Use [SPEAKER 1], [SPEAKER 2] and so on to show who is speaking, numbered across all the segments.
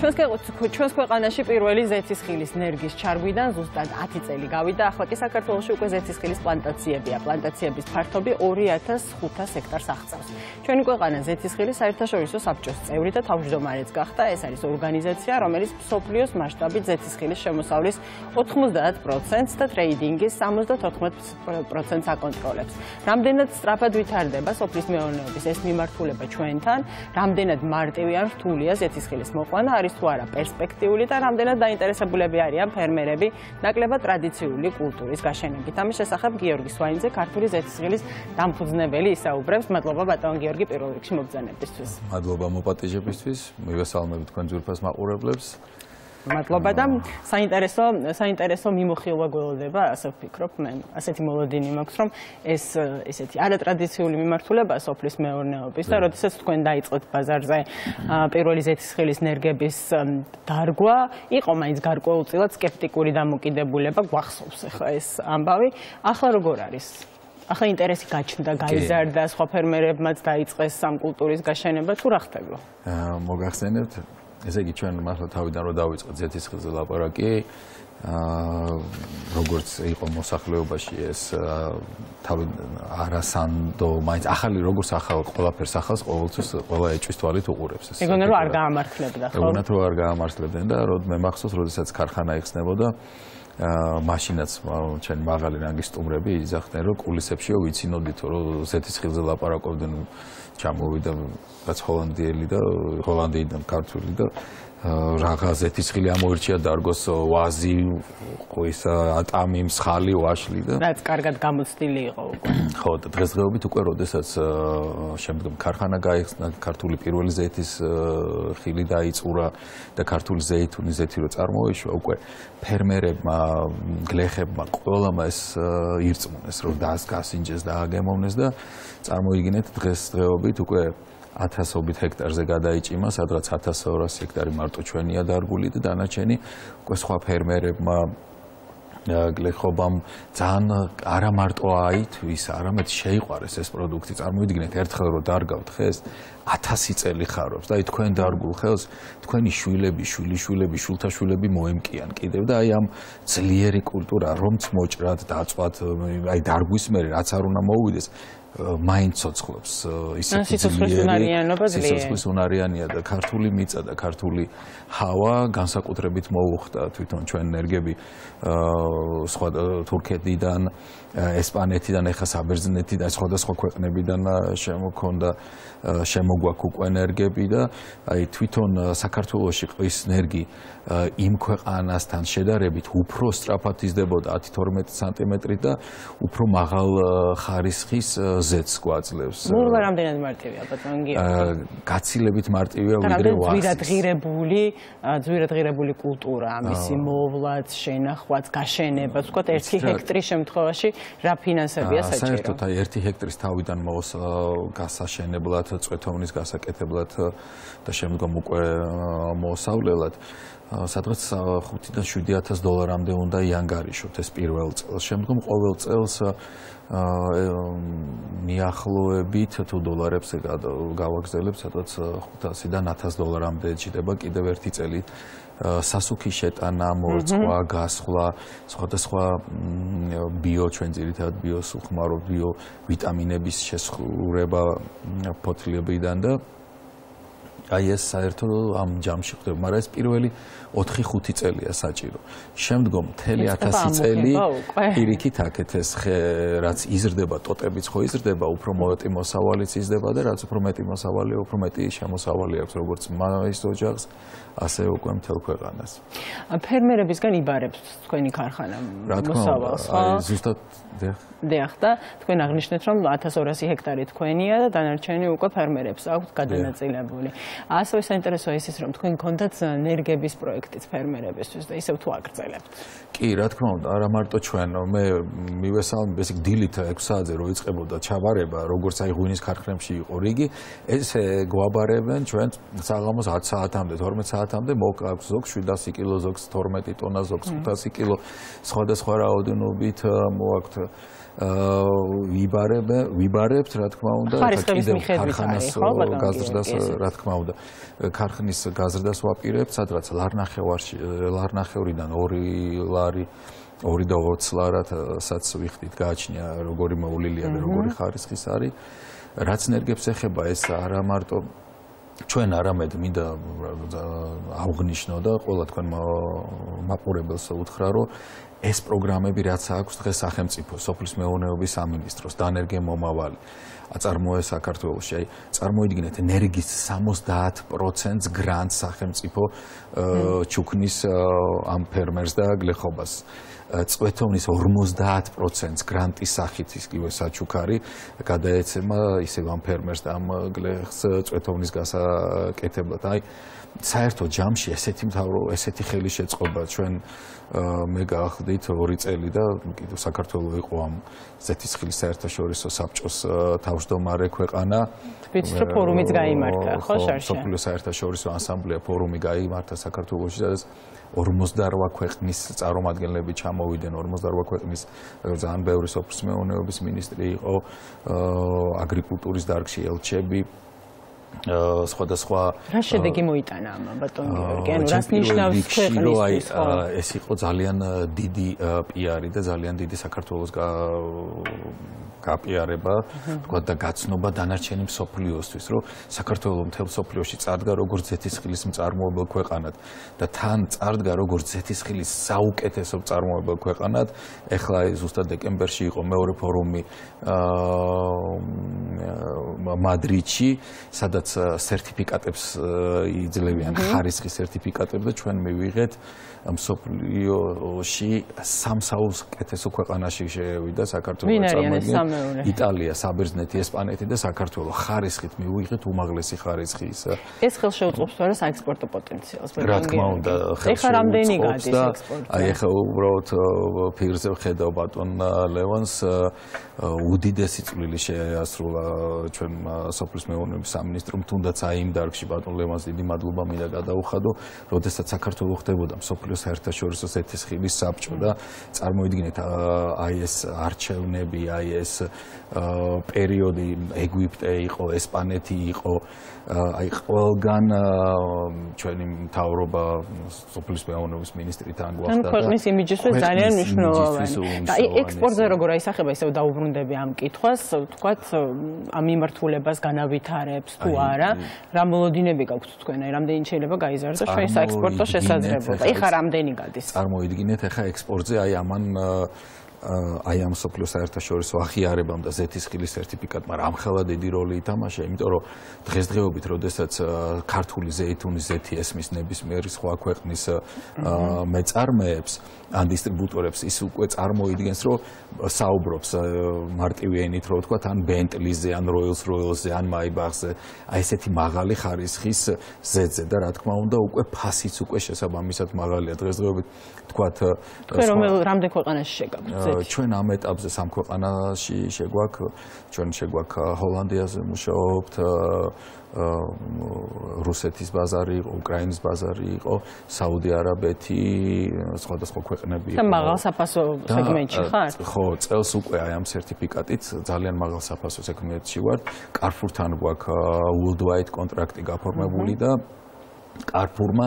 [SPEAKER 1] ჩვენს ჩვენს ქვეყანაში პირველი ზეთისხილის ნერგის ჩარგვიდან ზუსტად 10 წელი გავიდა. ახლა კი საქართველოში უკვე ზეთისხილის პლანტაციებია. პლანტაციების ფართობი 2500 ჰექტარს აღწევს. ჩვენი ქვეყანა ზეთისხილის საერთაშორისო საბჭოს წევრი და თავმჯდომარეც გახდა. ეს არის ორგანიზაცია, რომელიც სოფლიოს მასშტაბით ზეთისხილის შემოსავლის 90%-ს და ტრეიდინგის 74%-ს აკონტროლებს. რამდენად სწრაფად ვითარდება სოფლის მეურნეობის ეს მიმართულება ჩვენთან? რამდენად მარტივი ან რთულია ზეთისხილის მოყვანა? არის თუ არა პერსპექტიული და რამდენად დაინტერესებულები არიან ფერმერები ნაკლებად ტრადიციული კულტურის გაშენებით. ამის შესახებ გიორგი სვაინძე ქართული ზეთისხილის დამფუძნებელი ისაუბრებს. მადლობა ბატონ გიორგი პირველ რიგში მოგზანებისთვის.
[SPEAKER 2] მადლობა მოპატიჟებისთვის. მივესალმებით თქვენ ძვირფას მაყურებლებს.
[SPEAKER 1] მადლობა და საინტერესო საინტერესო მიმოხილვა გველოდება, ასე ვფიქრობ მე. ასეთი მოლოდინი მაქვს, რომ ეს ესეთი არატრადიციული მიმართულება სოფლის მეურნეობის და როდესაც თქვენ დაიწყეთ ბაზარზე პირველი ზეთისხილის ნერგების დარგვა, იყო მაინც გარკვეულწილად скеპტიკური დამოკიდებულება გვახსოვს ახლა ეს ამბავი. ახლა როგორ არის? ახლა ინტერესი გაჩნდა, გაიზარდა, სხვა ფერმერებმაც დაიწყეს სამ კულტურის გაშენება თუ რა ხდება?
[SPEAKER 2] მოგახსენებთ, ესე იგი ჩვენ მართლა თავიდან რო დავიწყეთ ზეთისხილზე ლაპარაკი აა როგორც იყო მოსახლეობაში ეს თავი არასანდო მაინც ახალი როგორც ახალ ყველაფერს ახალს ყოველთვის ყველა ეჭვის თვალით უყურებს
[SPEAKER 1] ეს. ეგონა რომ არ გაამართლებდა
[SPEAKER 2] ხო? ეგონა რომ არ გაამართლებდნენ და რომ მე მახსოვს როდესაც ქარხანა იხსნებოდა აა მაშინაც ჩვენ მაღალი რანგის სტუმრები იძახდნენ რომ კულისებშიო ვიცინოდითო რომ ზეთისხილზე ლაპარაკობდნენ ჩამოვიდა რაც ჰოლანდიელი და ჰოლანდიიდან ქართული და რაღაცეთი ცხილი ამოერჩია დარგოს ვაზი ყოის ატამი მსხალი ვაშლი და
[SPEAKER 1] რაც კარგად გამოცდილი იყო უკვე.
[SPEAKER 2] ხო და დღესდღეობით უკვე როდესაც შემდგომ ქარხანა გაიხსნა ქართული პირველი ზეთის ხილი დაიწურა და ქართული ზეითუნის ზეთი რო წარმოიშვა უკვე ფერმერებმა გლეხებმა ყველამ ეს ირწმუნეს რომ დასგასინჯეს და აგემოვნეს და წარმოიდგინეთ დღესდღეობით უკვე ათასობით ჰექტარზე გადაიჭიმა, სადღაც 1200 ჰექტარი მარტო ჩვენია დარგული და დანარჩენი უკვე სხვა ფერმერებმა გლეხობამ ძალიან არა მარტო აითვის, არამედ შეიყვარეს ეს პროდუქტი. წარმოიდგინეთ, ერთხელ რო დარგავთ ხეს 1000 წელი ხარობს და აი თქვენ დარგულ ხელს თქვენი შვილები, შვილიშვილები, შულთაშვილები მოემკიან კიდევ და აი ამ ძლიერი კულტურა რომც მოჭრათ, დაწვათ, აი დარგვის მერე რაც არ უნდა მოუვიდეს, მაინც ცოცხლობს
[SPEAKER 1] ისეთი ძლიერია
[SPEAKER 2] სიცოცხლის უნარიანია და ქართული მიწა და ქართული ჰავა განსაკუთრებით მოუხდა თვითონ ჩვენ ენერგები სხვა თურქეთიდან ესპანეთიდან ეხა საბერძნეთიდან სხვადასხვა ქვეყნებიდან შემოქონდა შემოგვაქვს უკვე ენერგები და აი თვითონ საქართველოსი ყვის ენერგი იმ ქვეყანასთან შედარებით უფრო სწრაფად იზრდებოდა 10-12 სანტიმეტრი და უფრო მაღალ ხარისხის ზეთს გვაძლევს.
[SPEAKER 1] ნუ რამდენად მარტივია ბატონგი? აა
[SPEAKER 2] გაცილებით მარტივია ვიდრე ვახს.
[SPEAKER 1] ძვირად ღირებული, ძვირად ღირებული კულტურა, ამისი მოვლაც, შენახვაც, გაშენება, თქვა 1 ჰექტრის შემთხვევაში რა ფინანსებია საჭირო?
[SPEAKER 2] საერთოდ აი 1 ჰექტრის თავიდან მოს გასაშენებლად, წვეთოვნის გასაკეთებლად და შემდგომ უკვე მოსავლელად სადღაც 5-დან 7000 დოლარამდე უნდა იანგარიშოთ ეს პირველ წელს. შემდგომ ყოველ წელს მიახლოებით თუ დოლარებს გავაგზავნებ, სადღაც 500-დან 1000 დოლარამდე ჩიდება კიდევ ერთი წელი სასუქი შეტანა, მოწყვა, გასხლა, სხვადასხვა ბიო ჩვენ ძირითადად ბიოსუხმარო ბიო ვიტამინების შესხურება ფოთლებიდან და აი ეს საერთოდ ამ ჯამში ხდება, მაგრამ ეს პირველი 4-5 წელია საჭირო. შემდგომ მთელი 1000 წელი პირიქით აქეთ ეს რაც იზრდება, ტოტებიც ხო იზრდება, უფრო მეტი მოსავალიც იზრდება და რაც უფრო მეტი მოსავალია, უფრო მეტი შემოსავალი აქვს როგორც მაის ოჯახს, ასე უკვე მთელ ქვეყანას.
[SPEAKER 1] ფერმერებისგან იბარებს თქვენი ქარხანა მოსავალს,
[SPEAKER 2] ხო? აი ზუსტად
[SPEAKER 1] დიახ და თქვენ აღნიშნეთ რომ 1200 ჰექტარი თქვენია და დანარჩენი უკვე ფერმერებს აქვს გადანაწილებული. ასევე საინტერესოა ის ის რომ თქვენ კონდაც ენერგების პროექტიც ფერმერებისთვის და ისევ თუ აგრძელებთ.
[SPEAKER 2] კი, რა თქმა უნდა, არა მარტო ჩვენ, მე მივესალმებ ეს დილით 6 საათზე რო იწყებოდა ჩაბარება, როგორც აი ღვინის ქარხნებში იყო რიგი, ესე გვაბარებენ ჩვენ საღამოს 10 საათამდე, 12 საათამდე მოკლავს ზოგ 700 კილო, ზოგ 12 ტონა, ზოგ 500 კილო სხვადასხვა რაოდენობით მოაქვთ ვიბარებ ვიბარებთ რა თქმა უნდა
[SPEAKER 1] კიდევ
[SPEAKER 2] ქარხანას გაზრდას რა თქმა უნდა ქარხნის გაზრდას ვაპირებთ, სადღაც ლარნახევარში, ლარნახევრიდან 2 ლარი 2.20 ლარათაც ვიხდით გააჩნია როგორი მოულილია და როგორი ხარისხის არის. რაც ნერგებს ეხება ეს არა მარტო ჩვენ არამედ მინდა აღნიშნო და ყველა თქვენ მაყურებელს უთხრა რომ ეს პროგრამები რაც აქვს დღეს სახელმწიფო სოფლის მეურნეობის სამინისტროს დანერგე მომავალი აწარმოე საქართველოში. აი წარმოიდგინეთ ენერგიის 70%-ს გრანტ სახელმწიფო ჩუქნის ამ ფერმერს და გლეხობას წვეთოვნის 50%-ს გრანტის სახით ისკივე საჩუქარი გადაეცემა ისევ ამ ფერმერს და ამ გლეხს წვეთოვნის გასაკეთებლად. აი საერთო ჯამში ესეთი მთავრო ესეთი ხელი შეწყობა ჩვენ მე გაახდით 2 წელი და კიდევ საქართველოს იყო ამ ზეთისხილის საერთაშორისო საბჭოს თავმჯდომარე ქვეყანა.
[SPEAKER 1] ვიცით რომ ფორუმიც გამართა, ხო შარშა?
[SPEAKER 2] სოფლიო საერთაშორისო ასამბლეა ფორუმი გამართა საქართველოში და 48 ქვეყნის წარმომადგენლები ჩამოვიდნენ 48 ქვეყნის ძალიან ბევრი სოფლის მეურნეობის ministri იყო აგრიკულტურის დარგში ელჩები სხვადასხვა
[SPEAKER 1] რა შედეგი მოიტანა ამ ბატონ გიორგი ანუ რას ნიშნავს ქვეყნის
[SPEAKER 2] ეს იყო ძალიან დიდი პიარი და ძალიან დიდი საქართველოს გაპიარება, თქვა და გაცნობა დანარჩენი მსოფლიოსთვის, რომ საქართველოს მთელ მსოფლიოში წარდგა როგორც ზეთისხილის მწარმოებელ ქვეყანად და თან წარდგა როგორც ზეთისხილის საუკეთესო მწარმოებელ ქვეყანად. ეხლა ზუსტად დეკემბერში იყო მეორე ფორუმი აა მადრიდში, სადაც სერტიფიკატებს იძლევიან ხარისხის სერტიფიკატებს და ჩვენ მივიღეთ მსოფლიოში სამსაუზკეთესო ქვეყანაში შევიდა საქართველოს
[SPEAKER 1] წარმოადგენს
[SPEAKER 2] იტალია, საბერძნეთი, ესპანეთი და საქართველოს. ხარისხით მივიღეთ უმაღლესი ხარისხი ის
[SPEAKER 1] ეს ხელშეუწყობს თორე საექსპორტო პოტენციალს.
[SPEAKER 2] რა თქმა უნდა
[SPEAKER 1] ეხლა რამდენი გადის ექსპორტი?
[SPEAKER 2] აი ეხლა უბრალოდ ფიგურზე ხედავ ბატონ ლევანს უდიდესი წვლილი შეასრულა ჩვენ სოფლის მეურნეობის სამინისტრომ თუნდაც აი იმ დარგში ბატონ ლევანს დიდი მადლობა მინდა გადაუხადო როდესაც საქართველოს ხდებოდა მსოფლიოს საერთაშორისო ზეთისხილის საბჭო და წარმოიდგინეთ აი ეს არჩევნები, აი ეს პერიოდი ეგვიპტე იყო, ესპანეთი იყო, აი ყველგან ჩვენი მთავრობა სოფლის მეურნეობის ministri თან გვახდა
[SPEAKER 1] და ქვეყნის იმიჯისთვის ძალიან მნიშვნელოვანი. და აი ექსპორტზე როგორ აისახება ისევ დაუბრუნდები ამ კითხვას, ვთქვათ, ამ მიმართულებას განავითარებს თუ არა, რა მოლოდინები გაქვთ თქვენ, აი რამდენი შეიძლება გაიზარდოს ჩვენი საექსპორტო შესაძლებლობა. ეხლა რამდენი გადის?
[SPEAKER 2] წარმოიდგინეთ ახლა ექსპორტზე აი ამან აი ამ სოფლიო საერთაშორისო აღიარებამ და ზეთისხილის სერტიფიკატმა რამხელა დიდი როლი ითამაშა, იმიტომ რომ დღესდღეობით, როდესაც ქართული ზეითუნის ზეთი ესმის ნებისმიერი სხვა ქვეყნის მეწარმეებს ან დისტრიბუტორებს ის უკვე წარმოიდგენს, რომ საუბრობს მარტივი ენით, რომ თქვა თან ბენტლიზე, ან როილს როილზე, ან მაიბახზე, აი ესეთი მაღალი ხარისხის ზეთზე და რა თქმა უნდა, უკვე ფასიც უკვე შესაბამისად მაღალია. დღესდღეობით, თქვა
[SPEAKER 1] თქვენ რომელ რამდენ ქვეყანაში
[SPEAKER 2] ჩვენ ამ ეტაპზე სამ ქვეყანაში შეგვაქვს ჩვენ შეგვაქვს ჰოლანდიაზე მუშაობთ რუსეთის ბაზარი იყო, უკრაინის ბაზარი იყო, საუდი არაბეთი, სხვადასხვა ქვეყნები იყო.
[SPEAKER 1] და მაღალ საფასო სეგმენტში ხარ?
[SPEAKER 2] ხო, წელს უკვე აი ამ სერტიფიკატით ძალიან მაღალ საფასო სეგმენტში ვარ. Carrefour-თან გვაქვს worldwide კონტრაქტი გაფორმებული და Carrefour-მა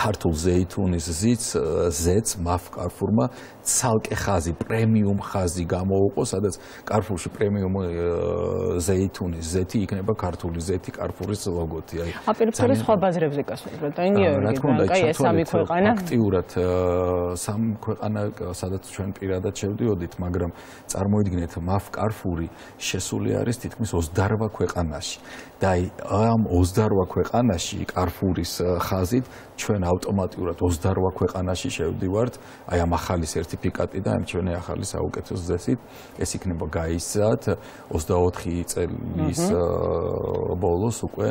[SPEAKER 2] ქართულ ზეითუნის ზიც ზეც მაფ კარფურმა ცალკე ხაზი პრემიუმ ხაზი გამოუყო სადაც კარფურში პრემიუმ ზეითუნის ზეთი იქნება ქართული ზეთი კარფურის ლოგოთი.
[SPEAKER 1] აი აპირებდა სხვა ბაზრებზე გასვლა ბატონ გიორგი აი ეს სამი ქვეყანა.
[SPEAKER 2] აქტიურად სამ ქვეყანა სადაც ჩვენ პირადად შევდიოდით მაგრამ წარმოიდგინეთ მაფ კარფური შესული არის თითქმის 28 ქვეყანაში და აი ამ 28 ქვეყანაში კარფურის ხაზით ჩვენ ავტომატურად 28 ქვეყანაში შევდივართ. აი ამ ახალი სერტიფიკატი და ამ ჩვენი ახალი საუკეთესო ზესით ეს იქნება გაისად 24 წლის ბოლოს უკვე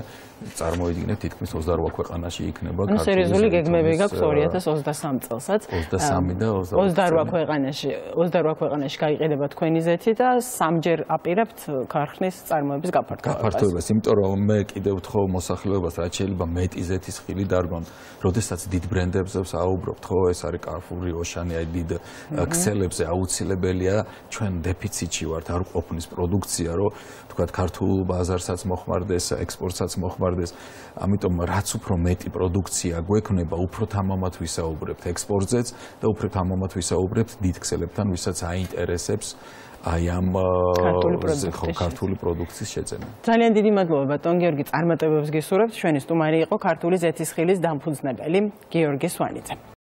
[SPEAKER 2] წარმოიდგინეთ თითქმის 28 ქვეყანაში იქნება
[SPEAKER 1] ქართული სერიოზული გეგმები გაქვს 2023 წელსაც
[SPEAKER 2] 23 და
[SPEAKER 1] 28 ქვეყანაში 28 ქვეყანაში გაიყიდება თქვენი ზეთი და სამჯერ აპირებთ ქარხნის წარმოების გაფართოებას.
[SPEAKER 2] გაფართოებას. იმიტომ რომ მე კიდევ ვთხოვ მოსახლეობას რაც შეიძლება მეტი ზეთის ხილი დარგონ, როდესაც დიდ ბრენდებზე საუბრობთ, ხო, ეს არის Carrefour-ი, Ocean-ი, აი დიდ ქსელებზე აუცილებელია ჩვენ დეფიციტში ვართ, არ ყოფნის პროდუქცია, რომ თქვათ ქართულ ბაზარსაც მოხმარდეს, ექსპორტსაც მოხმარდეს. ამიტომ რაც უფრო მეტი პროდუქცია გვექნება, უფრო თამამად ვისაუბრებთ ექსპორტზეც და უფრო თამამად ვისაუბრებთ დიდ ქსელებთან, ვისაც აინტერესებს აი ამ ხო ქართული პროდუქციის შეძენა.
[SPEAKER 1] ძალიან დიდი მადლობა ბატონ გიორგი წარმატებებს გისურვებთ. ჩვენი სტუმარი იყო ქართული ზეთის ხილის დამფუძნებელი გიორგი სვანიძე.